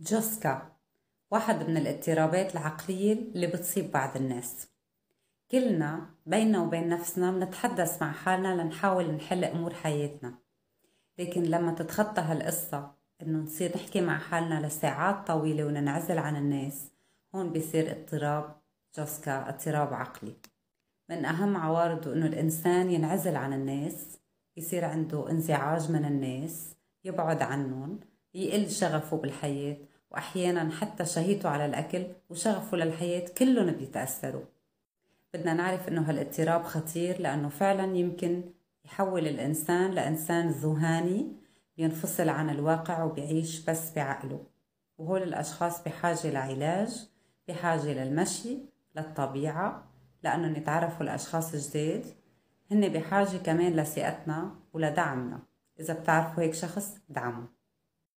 جوسكا واحد من الاضطرابات العقلية اللي بتصيب بعض الناس. كلنا بيننا وبين نفسنا بنتحدث مع حالنا لنحاول نحل أمور حياتنا. لكن لما تتخطى هالقصة إنه نصير نحكي مع حالنا لساعات طويلة وننعزل عن الناس هون بيصير اضطراب جوسكا اضطراب عقلي. من أهم عوارضه إنه الإنسان ينعزل عن الناس يصير عنده انزعاج من الناس يبعد عنهم يقل شغفه بالحياة وأحيانا حتى شهيته على الأكل وشغفه للحياة كلهم بيتأثروا. بدنا نعرف إنه هالاضطراب خطير لأنه فعلا يمكن يحول الإنسان لإنسان ذهاني بينفصل عن الواقع وبيعيش بس بعقله. وهول الأشخاص بحاجة لعلاج بحاجة للمشي للطبيعة لأنه يتعرفوا لأشخاص جديد هن بحاجة كمان لثقتنا ولدعمنا. إذا بتعرفوا هيك شخص دعمه